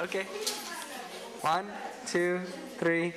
Okay. One, two, three.